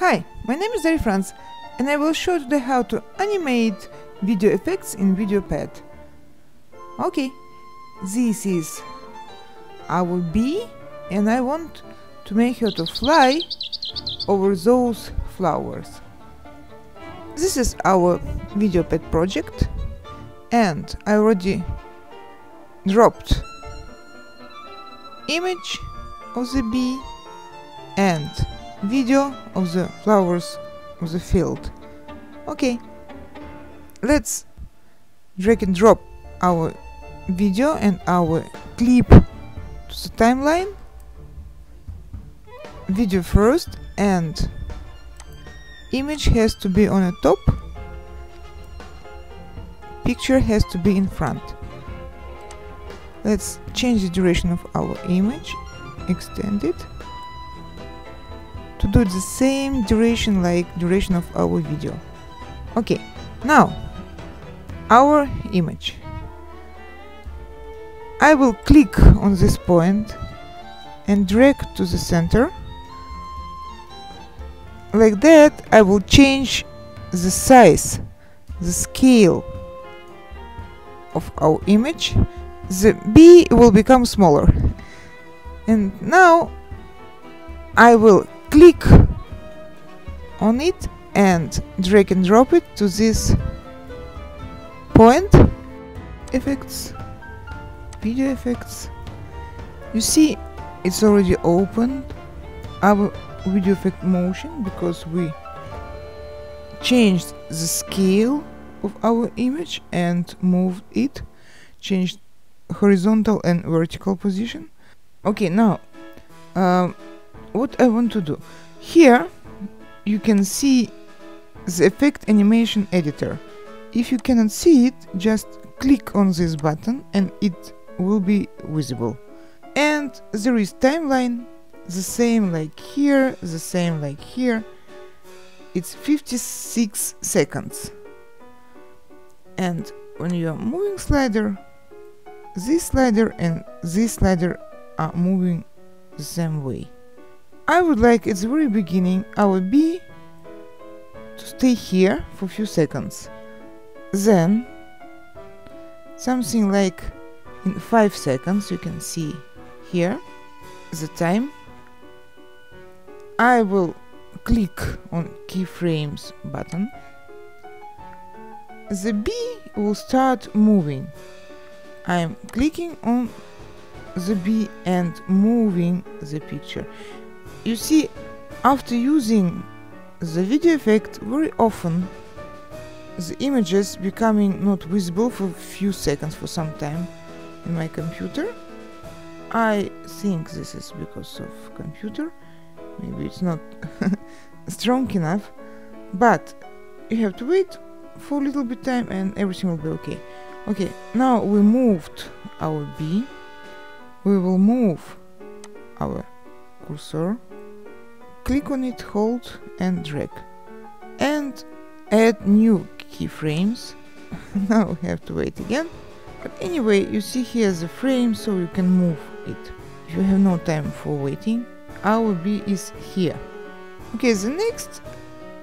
Hi, my name is Dari Franz and I will show you today how to animate video effects in VideoPad. Okay, this is our bee and I want to make her to fly over those flowers. This is our VideoPad project and I already dropped image of the bee and video of the flowers of the field. Okay, let's drag and drop our video and our clip to the timeline. Video first and image has to be on the top, picture has to be in front. Let's change the duration of our image, extend it to the same duration like duration of our video. Okay, now our image. I will click on this point and drag to the center. Like that I will change the size, the scale of our image. The bee will become smaller. And now I will click on it and drag and drop it to this point. Effects. Video effects. You see it's already opened our video effect motion because we changed the scale of our image and moved it changed horizontal and vertical position. Okay now um, what I want to do. Here you can see the effect animation editor. If you cannot see it just click on this button and it will be visible. And there is timeline the same like here the same like here. It's 56 seconds. And when you are moving slider this slider and this slider are moving the same way I would like at the very beginning our bee to stay here for a few seconds. Then something like in 5 seconds you can see here the time. I will click on keyframes button. The bee will start moving. I am clicking on the bee and moving the picture you see, after using the video effect, very often the images becoming not visible for a few seconds for some time in my computer. I think this is because of computer. Maybe it's not strong enough, but you have to wait for a little bit time and everything will be okay. Okay, now we moved our bee. We will move our cursor click on it, hold and drag. And add new keyframes. now we have to wait again. But anyway, you see here the frame so you can move it. If you have no time for waiting, our bee is here. Okay, the next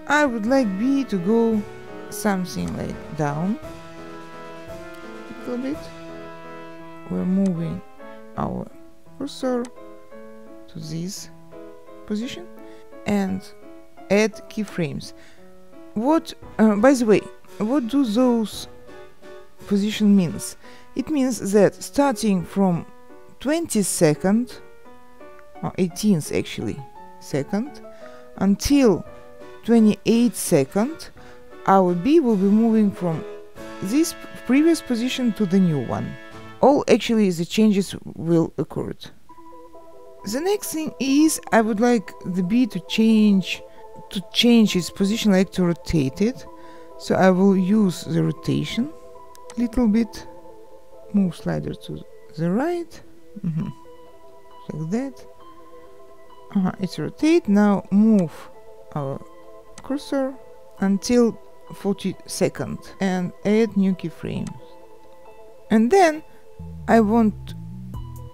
I would like bee to go something like down a little bit. We're moving our cursor to this position and add keyframes. What, uh, by the way, what do those position means? It means that starting from 20 second, or 18th actually, second, until 28 second, our bee will be moving from this previous position to the new one. All actually the changes will occur. The next thing is I would like the bee to change to change its position, like to rotate it. So I will use the rotation a little bit, move slider to the right, mm -hmm. like that. Uh -huh, it's rotate. Now move our cursor until 40 seconds and add new keyframes. And then I want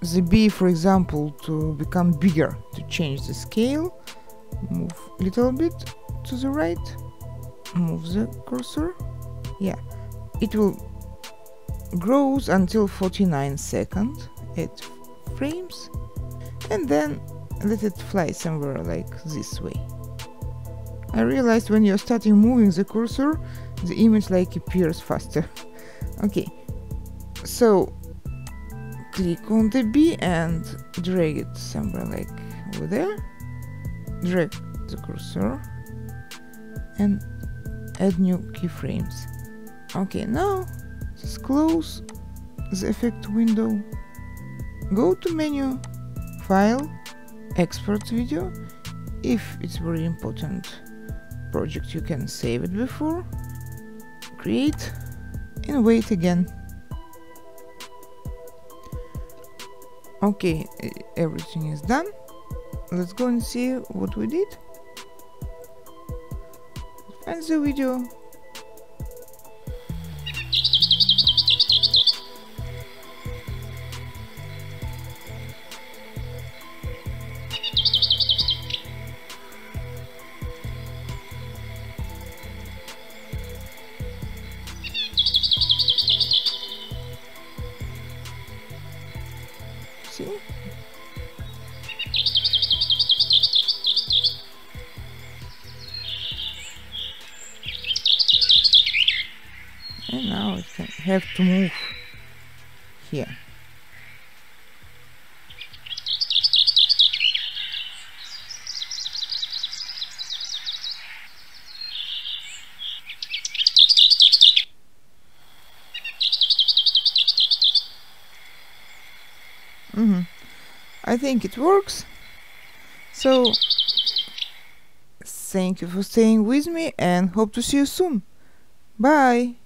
the bee for example to become bigger to change the scale move a little bit to the right move the cursor. Yeah it will grows until 49 seconds 8 frames and then let it fly somewhere like this way. I realized when you're starting moving the cursor the image like appears faster. Okay so click on the bee and drag it somewhere like over there. Drag the cursor and add new keyframes. Okay now just close the effect window. Go to menu file export video. If it's very important project you can save it before. Create and wait again okay everything is done. Let's go and see what we did. And the video have to move here Mm-hmm. I think it works. So, thank you for staying with me and hope to see you soon. Bye.